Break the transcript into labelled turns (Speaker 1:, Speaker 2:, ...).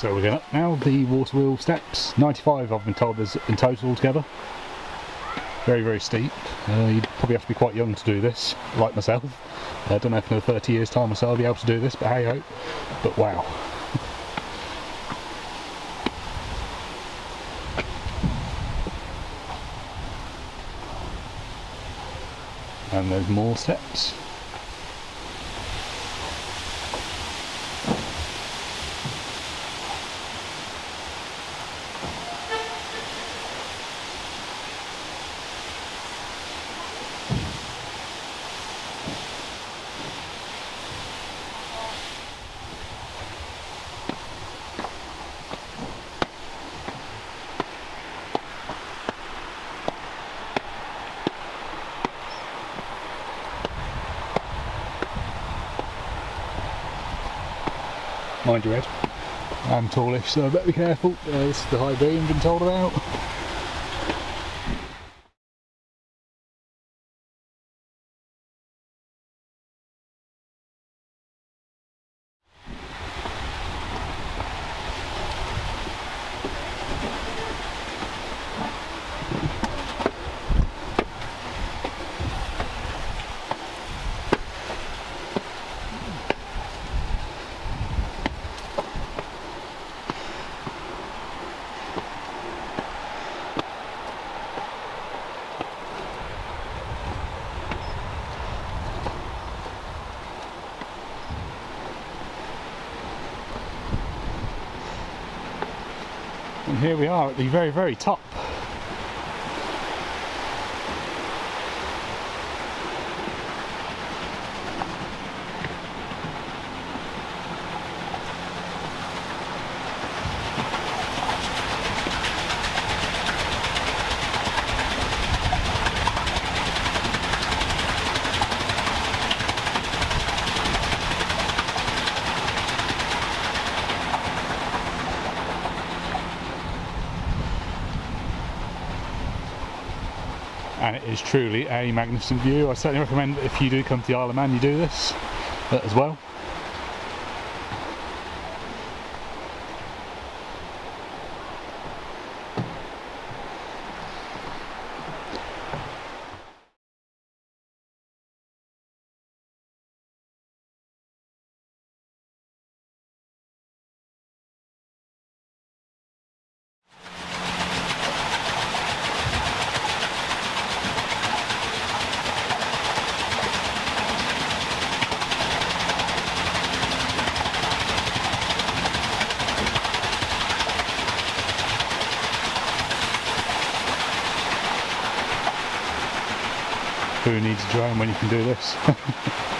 Speaker 1: So we're going up now, the water wheel steps. 95 I've been told there's in total altogether. Very, very steep. Uh, you'd probably have to be quite young to do this, like myself. I don't know if in another 30 years time or so I'll be able to do this, but hey ho. But wow. and there's more steps. Mind your head. I'm tallish, so I better be careful. Uh, this is the high beam I've been told about. And here we are at the very, very top. And it is truly a magnificent view. I certainly recommend if you do come to the Isle of Man you do this as well. Drone when you can do this?